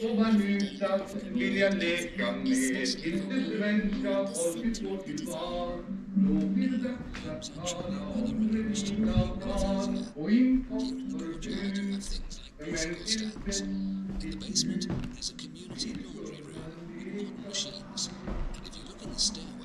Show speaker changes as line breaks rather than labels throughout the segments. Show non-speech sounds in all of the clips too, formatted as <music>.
Obermünster, Lilienlek, Gamlet, Kindeswenschaft, Oldenburg, Gefahr, in the basement, there's a community laundry room with modern machines. And if you look in the stair,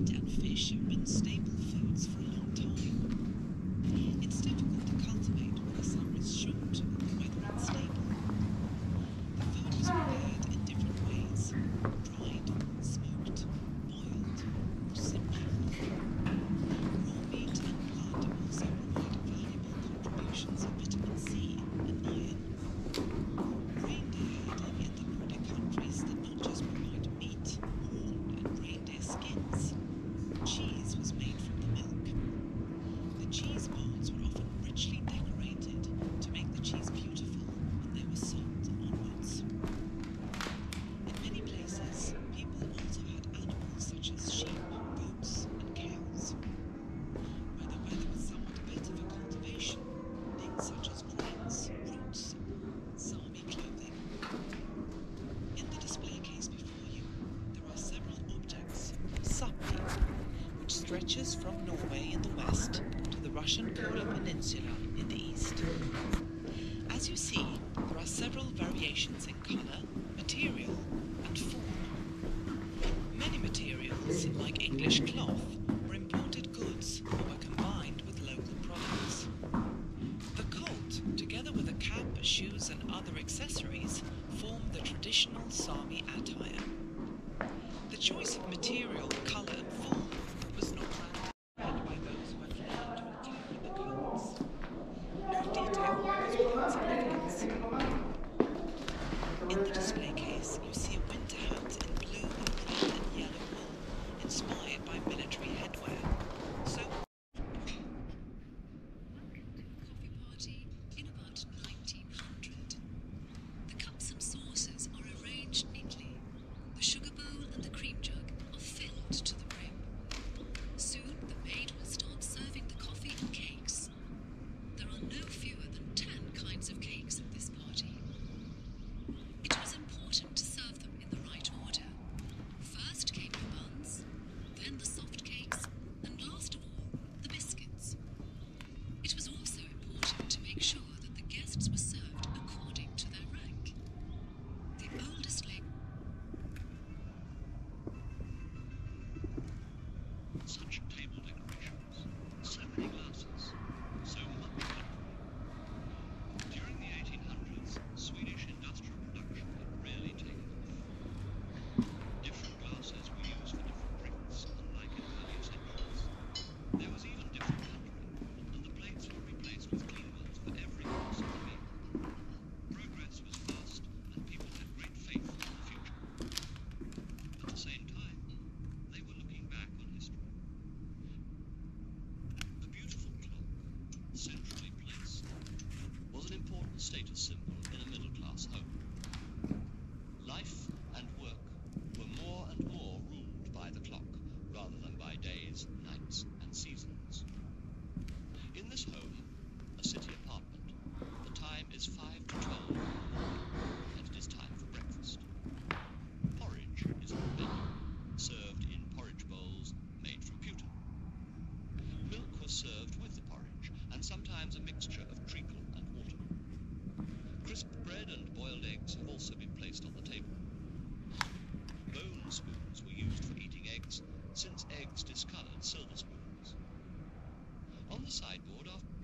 meat and
fish have
been staple foods for traditional Sami contains a
mixture of treacle and water. Crisp bread and boiled eggs have also been placed on the table. Bone spoons were used for eating eggs, since eggs discolored silver spoons. On the sideboard are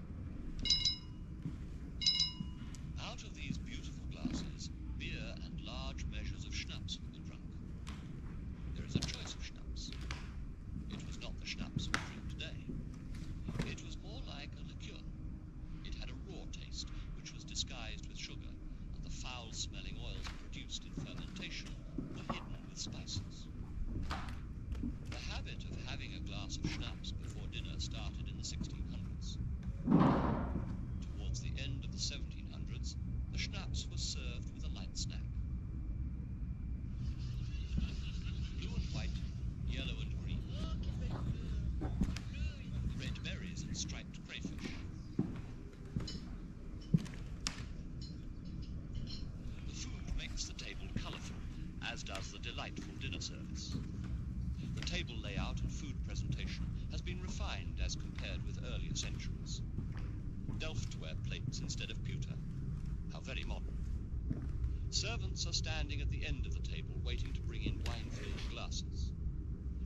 Servants are standing at the end of the table waiting to bring in wine-filled glasses.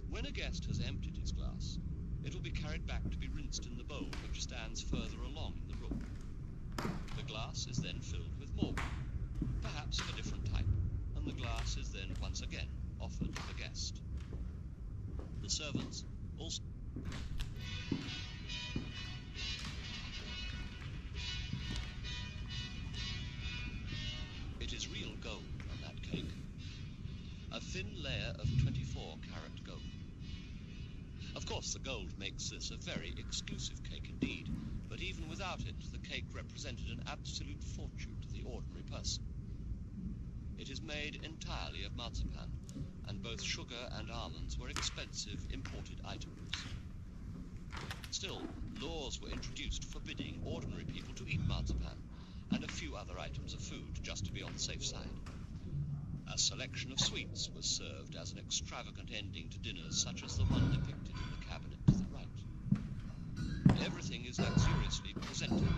When a guest has emptied his glass, it will be carried back to be rinsed in the bowl which stands further along in the room. The glass is then filled with more wine, perhaps of a different type, and the glass is then once again offered to the guest. The servants also... it's a very exclusive cake indeed, but even without it, the cake represented an absolute fortune to the ordinary person. It is made entirely of marzipan, and both sugar and almonds were expensive imported items. Still, laws were introduced forbidding ordinary people to eat marzipan, and a few other items of food just to be on the safe side. A selection of sweets was served as an extravagant ending to dinners such as the one depicted.
everything is luxuriously presented.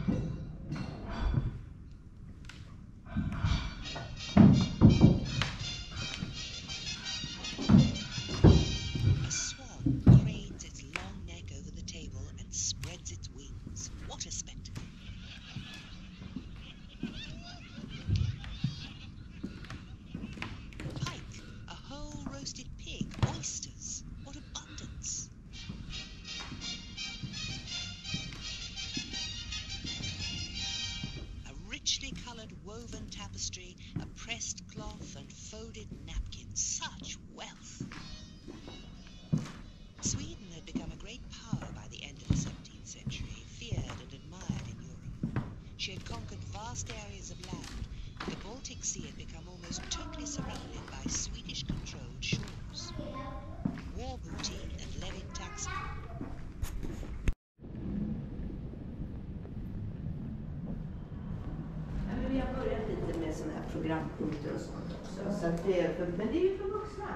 programpunkter och sånt också. Så att det är för, men det är ju för vuxna.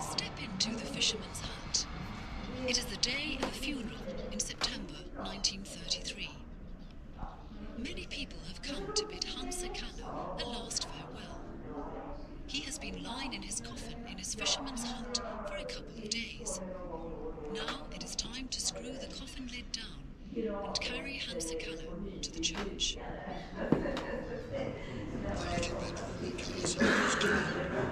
Step into the fisherman's hut. It is the day of a funeral in September 1933. Many people have come to bid Hansa Kano a last farewell. He has been lying in his coffin in his fisherman's hut for a couple of days. Now it is time to screw the coffin lid down and carry Hamsakala to the church. <laughs>